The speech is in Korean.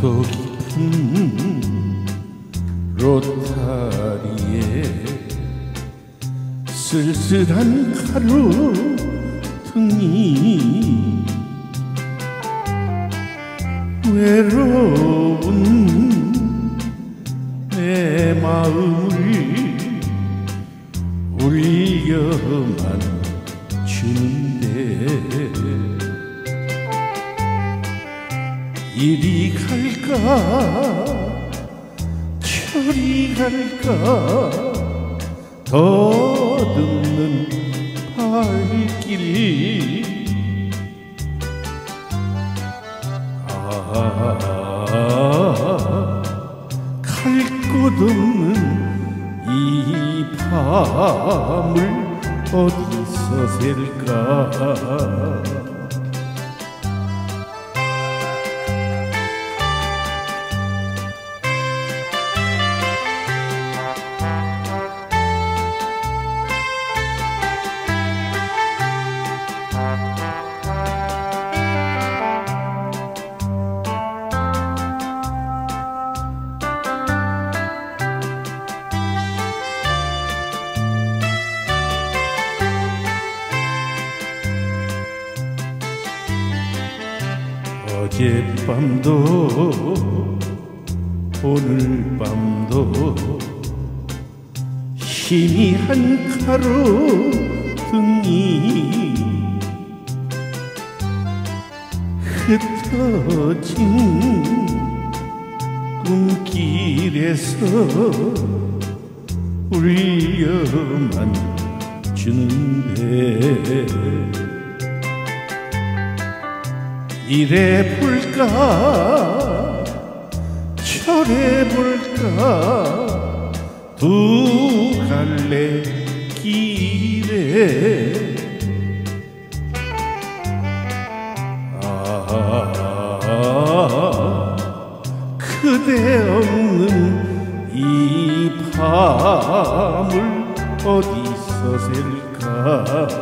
또 깊은 로타리에 쓸쓸한 가루 등이 외로운 내 마음을 울려만 주는데 이리 갈까? 저리 갈까? 더듬는 발길 갈곳 없는 이 밤을 어디서 셀까 어젯밤도 오늘 밤도 희미한 가루 등이 흩어진 꿈길에서 울려만 주는데 이래 볼까? 저래 볼까? 두 갈래 길에? 아 그대 없는 이 밤을 어디서 셀까